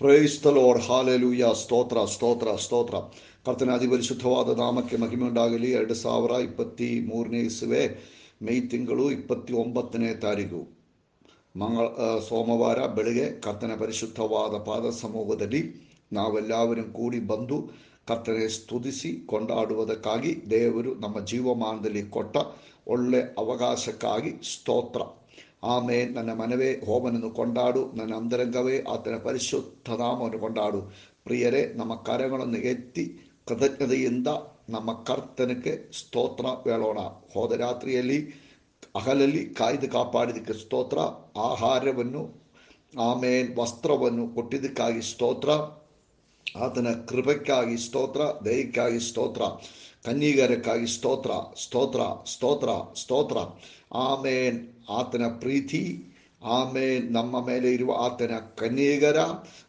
ಪ್ರೈಸ್ತಲೋಡ್ hallelujah ಸ್ತೋತ್ರ ಸ್ತೋತ್ರ ಸ್ತೋತ್ರ ಕರ್ತನ ಅಧಿಪರಿಶುದ್ಧವಾದ ನಾಮಕ್ಕೆ ಮಹಿಮೆ ಉಂಟಾಗಲಿ ಎರಡು ಸಾವಿರ ಇಪ್ಪತ್ತಿ ಮೂರನೇ ಇಸುವೆ, ಮೇ ತಿಂಗಳು ಇಪ್ಪತ್ತಿ ಒಂಬತ್ತನೇ ತಾರೀಕು. ಮಂಗಳ ಸೋಮವಾರ ಬೆಳಗ್ಗೆ ಕರ್ತನ, ಪರಿಶುದ್ಧವಾದ ಪಾದ ಸಮೂಹದಲ್ಲಿ ನಾವೆಲ್ಲವരും ಕೂಡಿ ಬಂದು ಕರ್ತನೆ ಸ್ತುತಿಸಿ ಕೊಂಡಾಡುವುದಕ್ಕಾಗಿ ದೇವರು ನಮ್ಮ ಜೀವಮಾನದಲ್ಲಿ ಕೊಟ್ಟ ಒಳ್ಳೆ ಅವಕಾಶಕ್ಕಾಗಿ ಸ್ತೋತ್ರ. ಆಮೇಲೆ ನನ್ನ ಮನವೇ ಹೋಮನನ್ನು ಕೊಂಡಾಡು. ನನ್ನ ಅಂತರಂಗವೇ, ಆತನ ಪರಿಶುದ್ಧ ನಾಮವನ್ನು ಕೊಂಡಾಡು. ಪ್ರಿಯರೇ, ನಮ್ಮ ಕಾರ್ಯಗಳನ್ನು ಎತ್ತಿ ಕೃತಜ್ಞತೆಯಿಂದ ನಮ್ಮ ಕರ್ತನಕ್ಕೆ ಸ್ತೋತ್ರ ಹೇಳೋಣ. ಹೋದ ರಾತ್ರಿಯಲ್ಲಿ ಅಗಲಲ್ಲಿ ಕಾಯ್ದು ಕಾಪಾಡಿದಕ್ಕೆ ಸ್ತೋತ್ರ. ಆಹಾರವನ್ನು ಆಮೇಲೆ ವಸ್ತ್ರವನ್ನು ಕೊಟ್ಟಿದ್ದಕ್ಕಾಗಿ ಸ್ತೋತ್ರ. ಆತನ ಕೃಪಕ್ಕಾಗಿ ಸ್ತೋತ್ರ ದೈಹಿಕಾಗಿ ಸ್ತೋತ್ರ. ಕನ್ನಿಗರಕ್ಕಾಗಿ ಸ್ತೋತ್ರ ಸ್ತೋತ್ರ ಸ್ತೋತ್ರ ಸ್ತೋತ್ರ ಆಮೇನ್ ಆತನ ಪ್ರೀತಿ ಆಮೇನ್ ನಮ್ಮ ಮೇಲೆ ಇರುವ ಆತನ ಕನ್ನಿಗರ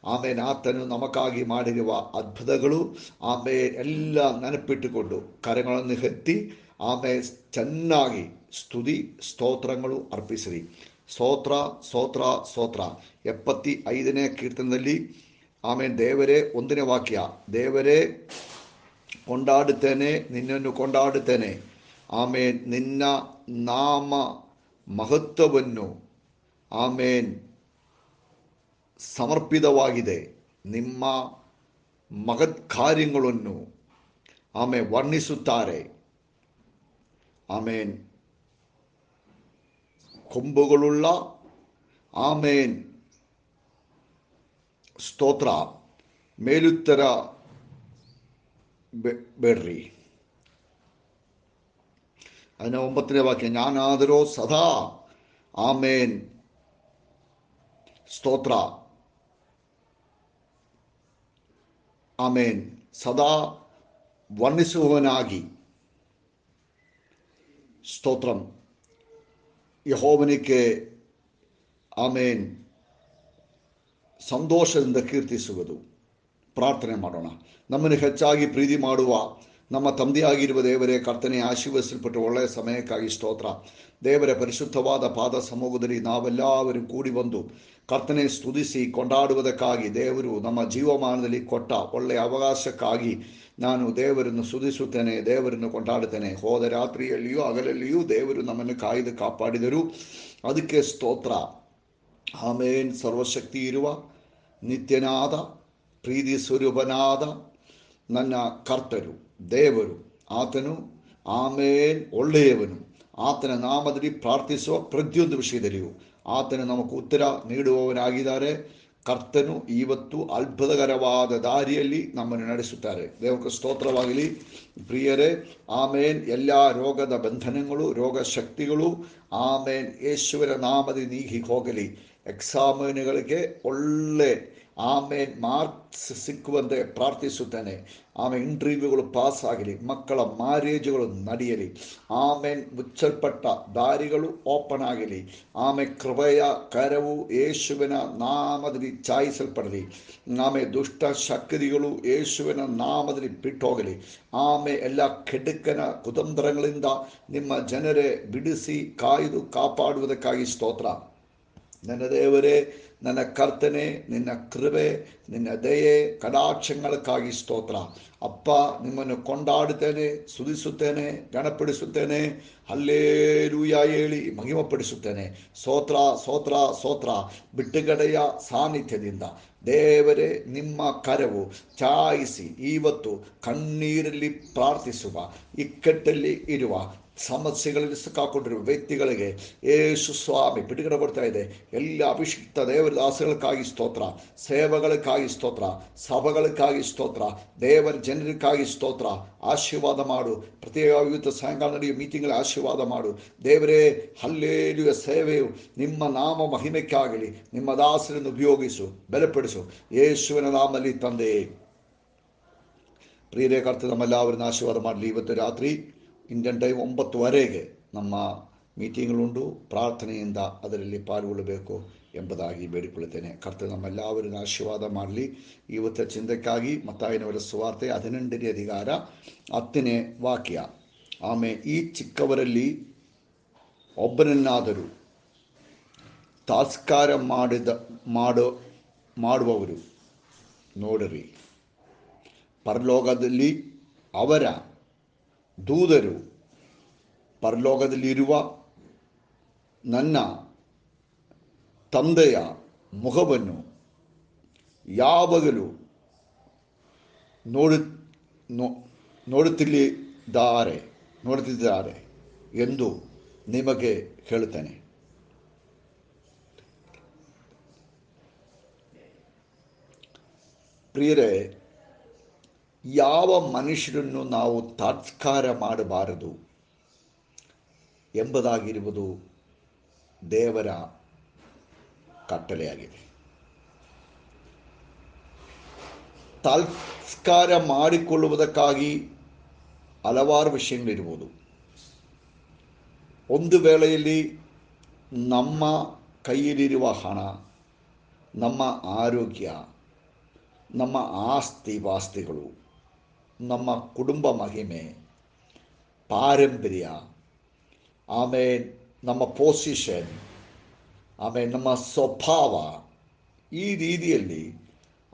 ಆಮೇಲೆ ಆತನು ನಮಗಾಗಿ ಮಾಡಿರುವ ಅದ್ಭುತಗಳು ಆಮೇಲೆ ಎಲ್ಲ ನೆನಪಿಟ್ಟುಕೊಂಡು ಕರೆಗಳನ್ನು ಎತ್ತಿ ಆಮೇಲೆ ಚೆನ್ನಾಗಿ ಸ್ತುತಿ ಸ್ತೋತ್ರಗಳು ಅರ್ಪಿಸಿರಿ ಸ್ತೋತ್ರ ಸ್ತೋತ್ರ ಸ್ತೋತ್ರ ಎಪ್ಪತ್ತಿ ಐದನೇ ಕೀರ್ತನದಲ್ಲಿ ಆಮೇಲೆ ದೇವರೇ ಒಂದನೇ ವಾಕ್ಯ ದೇವರೇ ಕೊಂಡಾಡುತ್ತೇನೆ ನಿನ್ನನ್ನು ಕೊಂಡಾಡುತ್ತೇನೆ ಆಮೇನ್ ನಿನ್ನ ನಾಮ ಮಹತ್ವವನ್ನು ಆಮೇನ್ ಸಮರ್ಪಿತವಾಗಿದೆ ನಿಮ್ಮ ಮಹತ್ ಕಾರ್ಯಗಳನ್ನು ಆಮೇಲೆ ವರ್ಣಿಸುತ್ತಾರೆ ಆಮೇನ್ ಕೊಂಬುಗಳುಳ್ಳ ಆಮೇನ್ ಸ್ತೋತ್ರ ಮೇಲುತ್ತರ ಬೆ- ಬೇಡ್ರಿ അതിന് ഒമ്പത്തിലെ വാക്യം ഞാനാദരോ സദാ ആമേൻ സ്തോത്ര ആമേൻ സദാ ವರ್ಣಿಸುವವನಾಗಿ ಸ್ತೋತ್ರಂ ಯಹೋವನಿಗೆ ಆಮೇನ್ ಸಂತೋಷದಿಂದ ಕೀರ್ತಿಸುವುದು ಪ್ರಾರ್ಥನೆ ಮಾಡೋಣ. ನಮ್ಮನ್ನು ಹೆಚ್ಚಾಗಿ ಪ್ರೀತಿ ಮಾಡುವ, ನಮ್ಮ ತಂದೆಯಾಗಿರುವ ದೇವರೇ, ಕರ್ತನೆ ಆಶೀರ್ವಸಲ್ಪಟ್ಟು ಒಳ್ಳೆಯ ಸಮಯಕ್ಕಾಗಿ ಸ್ತೋತ್ರ. ದೇವರ, ಪರಿಶುದ್ಧವಾದ ಪಾದ ಸಮೂಹದಲ್ಲಿ ನಾವೆಲ್ಲರೂ ಕೂಡಿ ಬಂದು ಕರ್ತನೆ ಸ್ತುತಿಸಿ ಕೊಂಡಾಡುವುದಕ್ಕಾಗಿ ದೇವರು ನಮ್ಮ ಜೀವಮಾನದಲ್ಲಿ ಕೊಟ್ಟ ಒಳ್ಳೆಯ ಅವಕಾಶಕ್ಕಾಗಿ ನಾನು ದೇವರನ್ನು ಸುಧಿಸುತ್ತೇನೆ ದೇವರನ್ನು ಕೊಂಡಾಡುತ್ತೇನೆ. ಹೋದ ರಾತ್ರಿಯಲ್ಲಿಯೂ ಹಗಲಲ್ಲಿಯೂ ದೇವರು ನಮ್ಮನ್ನು ಕಾಯ್ದು ಕಾಪಾಡಿದರು. ಅದಕ್ಕೆ ಸ್ತೋತ್ರ. ಆಮೇನ್. ಸರ್ವಶಕ್ತಿ ಇರುವ ನಿತ್ಯನಾದ ಪ್ರೀತಿ ಸ್ವರೂಪನಾದ ನನ್ನ ಕರ್ತರು, ದೇವರು, ಆತನು ಆಮೇಲೆ ಒಳ್ಳೆಯವನು. ಆತನ ನಾಮದಲ್ಲಿ ಪ್ರಾರ್ಥಿಸುವ ಪ್ರತಿಯೊಂದು ವಿಷಯದಲ್ಲಿಯೂ ಆತನು ನಮಗೆ ಉತ್ತರ ನೀಡುವವನಾಗಿದ್ದಾರೆ. ಕರ್ತನು ಇವತ್ತು ಅದ್ಭುತಕರವಾದ ದಾರಿಯಲ್ಲಿ ನಮ್ಮನ್ನು ನಡೆಸುತ್ತಾರೆ. ದೇವಕ್ಕೆ ಸ್ತೋತ್ರವಾಗಲಿ. ಪ್ರಿಯರೇ, ಆಮೇನ್. ಎಲ್ಲ ರೋಗದ ಬಂಧನಗಳು, ರೋಗ ಶಕ್ತಿಗಳು, ಆಮೇನ್. ಯೇಸುವಿನ ನಾಮದಲ್ಲಿ ನೀಗಿ ಹೋಗಲಿ. ಎಕ್ಸಾಮಿನ್ಗಳಿಗೆ ಒಳ್ಳೆ ಆಮೇಲೆ ಮಾರ್ಕ್ಸ್ ಸಿಕ್ಕುವಂತೆ ಪ್ರಾರ್ಥಿಸುತ್ತೇನೆ. ಆಮೆ ಇಂಟರ್ವ್ಯೂಗಳು ಪಾಸ್ ಆಗಲಿ, ಮಕ್ಕಳ ಮ್ಯಾರೇಜ್ಗಳು ನಡೆಯಲಿ ಆಮೆ ಮುಚ್ಚಲ್ಪಟ್ಟ ದಾರಿಗಳು ಓಪನ್ ಆಗಲಿ ಆಮೇಲೆ ಕೃಪೆಯ ಕರವು ಯೇಸುವಿನ ನಾಮದಲ್ಲಿ ಚಾಯಿಸಲ್ಪಡಲಿ ಆಮೇಲೆ ದುಷ್ಟ ಶಕ್ತಿಗಳು ಯೇಸುವಿನ ನಾಮದಲ್ಲಿ ಬಿಟ್ಟೋಗಲಿ ಆಮೆ ಎಲ್ಲ ಕೆಡುಕನ ಕುತಂತ್ರಗಳಿಂದ ನಿಮ್ಮ ಜನರೇ ಬಿಡಿಸಿ ಕಾಯ್ದು ಕಾಪಾಡುವುದಕ್ಕಾಗಿ ಸ್ತೋತ್ರ. ನನ್ನ ದೇವರೇ ನನ್ನ ಕರ್ತನೆ, ನಿನ್ನ ಕೃಪೆ, ನಿನ್ನ ದಯೆ ಕಡಾಕ್ಷಗಳಕ್ಕಾಗಿ ಸ್ತೋತ್ರ. ಅಪ್ಪ, ನಿಮ್ಮನ್ನು ಕೊಂಡಾಡುತ್ತೇನೆ ಸುಧಿಸುತ್ತೇನೆ ಗಣಪಡಿಸುತ್ತೇನೆ ಅಲ್ಲೇ ರೂಯ ಹೇಳಿ ಮಹಿಮಪಡಿಸುತ್ತೇನೆ. ಸೋತ್ರ ಸೋತ್ರ ಸೋತ್ರ ಬಿಟ್ಟುಗಡೆಯ ಸಾನ್ನಿಧ್ಯದಿಂದ. ದೇವರೇ, ನಿಮ್ಮ ಕರವು ಚಾಯಿಸಿ ಇವತ್ತು ಕಣ್ಣೀರಲ್ಲಿ ಪ್ರಾರ್ಥಿಸುವ, ಇಕ್ಕಟ್ಟಲ್ಲಿ ಇರುವ ಸಮಸ್ಯೆಗಳಲ್ಲಿ ಸಿಕ್ಕಾಕೊಂಡಿರುವ ವ್ಯಕ್ತಿಗಳಿಗೆ ಯೇಸು ಸ್ವಾಮಿ ಬಿಡುಗಡೆ ಬರ್ತಾ ಇದೆ. ಎಲ್ಲ ಅಭಿಷಿಕ್ತ ದೇವರ ದಾಸಗಳಿಗಾಗಿ ಸ್ತೋತ್ರ, ಸೇವೆಗಳಿಗಾಗಿ ಸ್ತೋತ್ರ, ಸಭೆಗಳಿಗಾಗಿ ಸ್ತೋತ್ರ, ದೇವರ ಜನರಿಗಾಗಿ ಸ್ತೋತ್ರ. ಆಶೀರ್ವಾದ ಮಾಡು. ಪ್ರತಿಯೊಂದು ಸಾಯಂಕಾಲ ನಡೆಯುವ ಮೀಟಿಂಗ್ಗಳ ಆಶೀರ್ವಾದ ಮಾಡು. ದೇವರೇ ಹಲ್ಲೇಲುವ ಸೇವೆಯು ನಿಮ್ಮ ನಾಮ ಮಹಿಮೆಕ್ಕಾಗಲಿ. ನಿಮ್ಮ ದಾಸರನ್ನು ಉಪಯೋಗಿಸು, ಬೆಲೆಪಡಿಸು. ಯೇಸುವಿನ ನಾಮಲ್ಲಿ ತಂದೆ. ಪ್ರಿಯರೇ ಕರ್ತ ನಮ್ಮೆಲ್ಲವರನ್ನ ಆಶೀರ್ವಾದ ಮಾಡಲಿ. ಇವತ್ತು ರಾತ್ರಿ ಇಂಡಿಯನ್ ಟೈಮ್ ಒಂಬತ್ತುವರೆಗೆ ನಮ್ಮ ಮೀಟಿಂಗ್ಗಳುಂಟು. ಪ್ರಾರ್ಥನೆಯಿಂದ ಅದರಲ್ಲಿ ಪಾಲ್ಗೊಳ್ಳಬೇಕು ಎಂಬುದಾಗಿ ಬೇಡಿಕೊಳ್ಳುತ್ತೇನೆ. ಕರ್ತ ನಮ್ಮೆಲ್ಲವರನ್ನು ಆಶೀರ್ವಾದ ಮಾಡಲಿ. ಇವತ್ತ ಚಿಂತಕ್ಕಾಗಿ ಮತ್ತಾಯನವರ ಸುವಾರ್ತೆ ಹದಿನೆಂಟನೇ ಅಧಿಕಾರ, ಹತ್ತನೇ ವಾಕ್ಯ. ಆಮೆ, ಈ ಚಿಕ್ಕವರಲ್ಲಿ ಒಬ್ಬನನ್ನಾದರೂ ತಾತ್ಕಾರ ಮಾಡಿದ, ಮಾಡೋ, ಮಾಡುವವರು ನೋಡರಿ ಪರಲೋಕದಲ್ಲಿ ಅವರ ದೂತರು ಪರಲೋಕದಲ್ಲಿರುವ ನನ್ನ ತಂದೆಯ ಮುಖವನ್ನು ಯಾವಾಗಲೂ ನೋಡು ನೋಡುತ್ತಿಲ್ಲಿದ್ದಾರೆ ನೋಡುತ್ತಿದ್ದಾರೆ ಎಂದು ನಿಮಗೆ ಹೇಳುತ್ತೇನೆ. ಪ್ರಿಯರೇ ಯಾವ ಮನುಷ್ಯರನ್ನು ನಾವು ತಾತ್ಕಾರ ಮಾಡಬಾರದು ಎಂಬುದಾಗಿರುವುದು ದೇವರ ಕಟ್ಟಲೆಯಾಗಿದೆ. ತಾತ್ಕಾರ ಮಾಡಿಕೊಳ್ಳುವುದಕ್ಕಾಗಿ ಹಲವಾರು ವಿಷಯಗಳಿರ್ಬೋದು ಒಂದು ವೇಳೆಯಲ್ಲಿ ನಮ್ಮ ಕೈಯಲ್ಲಿರುವ ಹಣ, ನಮ್ಮ ಆರೋಗ್ಯ, ನಮ್ಮ ಆಸ್ತಿ ಪಾಸ್ತಿಗಳು ನಮ್ಮ ಕುಟುಂಬ ಮಹಿಮೆ ಪಾರಂಪರ್ಯ ಆಮೇಲೆ ನಮ್ಮ ಪೊಸಿಷನ್ ಆಮೇಲೆ ನಮ್ಮ ಸ್ವಭಾವ ಈ ರೀತಿಯಲ್ಲಿ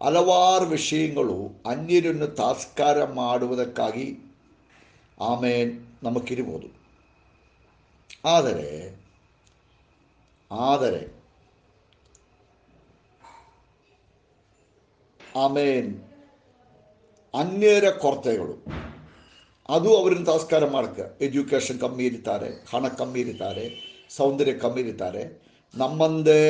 ಹಲವಾರು ವಿಷಯಗಳು ಅನ್ಯರನ್ನು ತಾತ್ಕಾರ ಮಾಡುವುದಕ್ಕಾಗಿ ಆಮೇಲೆ ನಮಗಿರ್ಬೋದು ಆದರೆ ಆದರೆ ಆಮೇನ್ ಅನ್ಯರ ಕೊರತೆಗಳು. ಅದು ಅವರನ್ನು ತಾಸ್ಕಾರ ಮಾಡಕ್ಕೆ ಎಜುಕೇಷನ್ ಕಮ್ಮಿ ಇರ್ತಾರೆ ಹಣ ಕಮ್ಮಿ ಇರ್ತಾರೆ ಸೌಂದರ್ಯ ಕಮ್ಮಿ ಇರ್ತಾರೆ ನಮ್ಮಂದೇ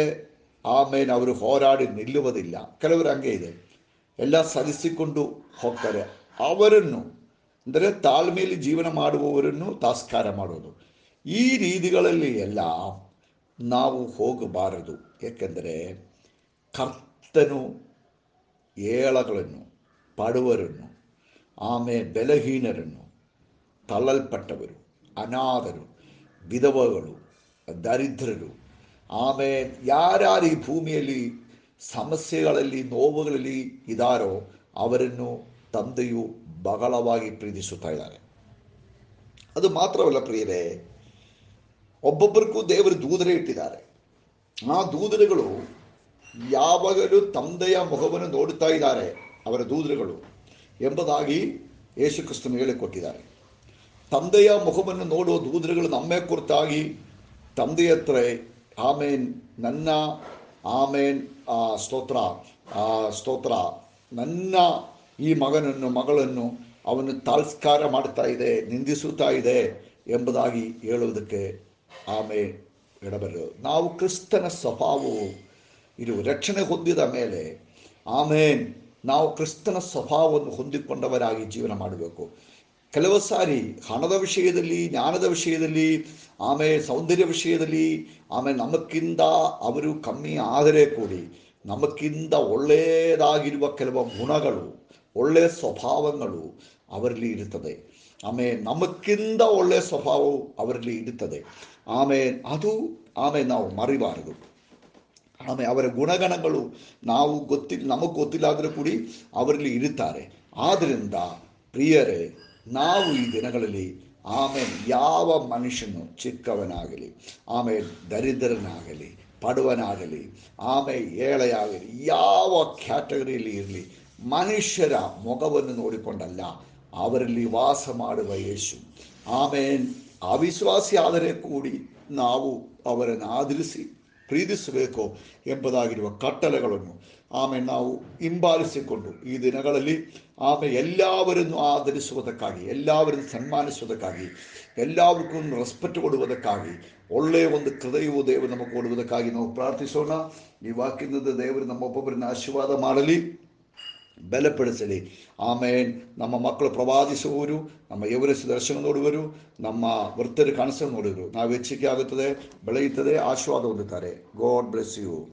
ಆಮೇಲೆ ಅವರು ಹೋರಾಡಿ ನಿಲ್ಲುವುದಿಲ್ಲ. ಕೆಲವರು ಹಂಗೆ ಇದೆ. ಎಲ್ಲ ಸಲ್ಲಿಸಿಕೊಂಡು ಹೋಗ್ತಾರೆ. ಅವರನ್ನು, ಅಂದರೆ ತಾಳ್ಮೆಯಲ್ಲಿ ಜೀವನ ಮಾಡುವವರನ್ನು ತಾಸ್ಕಾರ ಮಾಡುವುದು. ಈ ರೀತಿಗಳಲ್ಲಿ ಎಲ್ಲ ನಾವು ಹೋಗಬಾರದು. ಏಕೆಂದರೆ ಕರ್ತನು ಏಳಗಳನ್ನು ಬಡವರನ್ನು ಆಮೇಲೆ ಬೆಲಹೀನರನ್ನು, ತಳ್ಳಲ್ಪಟ್ಟವರು, ಅನಾಥರು, ವಿಧವಗಳು, ದರಿದ್ರರು ಆಮೇಲೆ ಯಾರ್ಯಾರು ಈ ಭೂಮಿಯಲ್ಲಿ ಸಮಸ್ಯೆಗಳಲ್ಲಿ, ನೋವುಗಳಲ್ಲಿ ಇದ್ದಾರೋ ಅವರನ್ನು ತಂದೆಯು ಬಹಳವಾಗಿ ಪ್ರೀತಿಸುತ್ತಾ ಇದ್ದಾರೆ ಅದು ಮಾತ್ರವಲ್ಲ ಪ್ರಿಯರೇ, ಒಬ್ಬೊಬ್ಬರಿಗೂ ದೇವರು ದೂದರೆ ಇಟ್ಟಿದ್ದಾರೆ. ಆ ದೂದರೆಗಳು ಯಾವಾಗಲೂ ತಂದೆಯ ಮುಖವನ್ನು ನೋಡುತ್ತಾ ಇದ್ದಾರೆ. ಅವರ ದೂದ್ರಗಳು ಎಂಬುದಾಗಿ ಯೇಸುಕ್ರಿಸ್ತನು ಹೇಳಿಕೊಟ್ಟಿದ್ದಾರೆ. ತಂದೆಯ ಮುಖವನ್ನು ನೋಡುವ ದೂದ್ರಗಳು ನಮ್ಮೆ ಕುರಿತಾಗಿ ತಂದೆಯ ಹತ್ರ ಆಮೇನ್, ನನ್ನ, ಆಮೇನ್, ಆ ಸ್ತೋತ್ರ ಆ ಸ್ತೋತ್ರ, ನನ್ನ ಈ ಮಗನನ್ನು, ಮಗಳನ್ನು ಅವನು ತಾಳ್ಸ್ಕಾರ ಮಾಡ್ತಾ ಇದೆ, ನಿಂದಿಸುತ್ತಾ ಇದೆ ಎಂಬುದಾಗಿ ಹೇಳುವುದಕ್ಕೆ ಆಮೆ ಎಡಬರು ನಾವು ಕ್ರಿಸ್ತನ ಸ್ವಭಾವವು ಇದು ರಕ್ಷಣೆ ಹೊಂದಿದ ಮೇಲೆ ಆಮೇನ್ ನಾವು ಕ್ರಿಸ್ತನ ಸ್ವಭಾವವನ್ನು ಹೊಂದಿಕೊಂಡವರಾಗಿ ಜೀವನ ಮಾಡಬೇಕು. ಕೆಲವು ಸಾರಿ ಹಣದ ವಿಷಯದಲ್ಲಿ, ಜ್ಞಾನದ ವಿಷಯದಲ್ಲಿ ಆಮೇಲೆ ಸೌಂದರ್ಯ ವಿಷಯದಲ್ಲಿ ಆಮೇಲೆ ನಮಕ್ಕಿಂತ ಅವರು ಕಮ್ಮಿ ಆದರೆ ಕೂಡಿ ನಮಕ್ಕಿಂತ ಒಳ್ಳೆಯದಾಗಿರುವ ಕೆಲವು ಗುಣಗಳು, ಒಳ್ಳೆಯ ಸ್ವಭಾವಗಳು ಅವರಲ್ಲಿ ಇರುತ್ತದೆ. ಆಮೇಲೆ ನಮಕ್ಕಿಂತ ಒಳ್ಳೆಯ ಸ್ವಭಾವವು ಅವರಲ್ಲಿ ಇರುತ್ತದೆ. ಆಮೇಲೆ ಅದು ಆಮೇಲೆ ನಾವು ಮರಿಬಾರದು. ಆಮೇಲೆ ಅವರ ಗುಣಗಣಗಳು ನಾವು ಗೊತ್ತಿಲ್ಲ ನಮಗೆ ಗೊತ್ತಿಲ್ಲ ಆದರೂ ಕೂಡಿ ಅವರಲ್ಲಿ ಇರುತ್ತಾರೆ. ಆದ್ದರಿಂದ ಪ್ರಿಯರೇ, ನಾವು ಈ ದಿನಗಳಲ್ಲಿ ಆಮೇಲೆ ಯಾವ ಮನುಷ್ಯನು ಚಿಕ್ಕವನಾಗಲಿ, ಆಮೇಲೆ ದರಿದ್ರನಾಗಲಿ, ಬಡವನಾಗಲಿ, ಆಮೇಲೆ ಏಳೆಯಾಗಲಿ, ಯಾವ ಕ್ಯಾಟಗರಿಯಲ್ಲಿ ಇರಲಿ, ಮನುಷ್ಯರ ಮೊಗವನ್ನು ನೋಡಿಕೊಂಡಲ್ಲ, ಅವರಲ್ಲಿ ವಾಸ ಮಾಡುವ ಯೇಸು. ಆಮೇಲೆ ಅವಿಶ್ವಾಸಿ ಆದರೆ ಕೂಡಿ ನಾವು ಅವರನ್ನು ಆಧರಿಸಿ ಪ್ರೀತಿಸಬೇಕು ಎಂಬುದಾಗಿರುವ ಕಟ್ಟಳೆಗಳನ್ನು ಆಮೆ ನಾವು ಹಿಂಬಾಲಿಸಿಕೊಂಡು ಈ ದಿನಗಳಲ್ಲಿ ಆಮೆ ಎಲ್ಲವರನ್ನು ಆಧರಿಸುವುದಕ್ಕಾಗಿ, ಎಲ್ಲವರನ್ನು ಸನ್ಮಾನಿಸುವುದಕ್ಕಾಗಿ ಎಲ್ಲರಿಗೂ ರೆಸ್ಪೆಕ್ಟ್ ಕೊಡುವುದಕ್ಕಾಗಿ, ಒಳ್ಳೆಯ ಒಂದು ಹೃದಯವು ದೇವರು ನಮಗೆ ಕೊಡುವುದಕ್ಕಾಗಿ ನಾವು ಪ್ರಾರ್ಥಿಸೋಣ. ಈ ವಾಕ್ಯದಿಂದ ದೇವರು ನಮ್ಮೊಬ್ಬೊಬ್ಬರನ್ನ ಆಶೀರ್ವಾದ ಮಾಡಲಿ. ಬಲಪಡಿಸಲಿ ಆಮೇಲೆ ನಮ್ಮ ಮಕ್ಕಳು ಪ್ರವಾದಿಸುವರು ನಮ್ಮ ಎವರೆಸ್ಟ್ ದರ್ಶನ ನೋಡುವರು ನಮ್ಮ ವೃತ್ತರು ಕಾಣಿಸ ನೋಡುವರು ನಾವು ಹೆಚ್ಚಿಗೆ ಆಗುತ್ತದೆ ಬೆಳೆಯುತ್ತದೆ ಆಶೀರ್ವಾದ ಹೊಂದುತ್ತಾರೆ ಗಾಡ್ ಬ್ಲೆಸ್ ಯು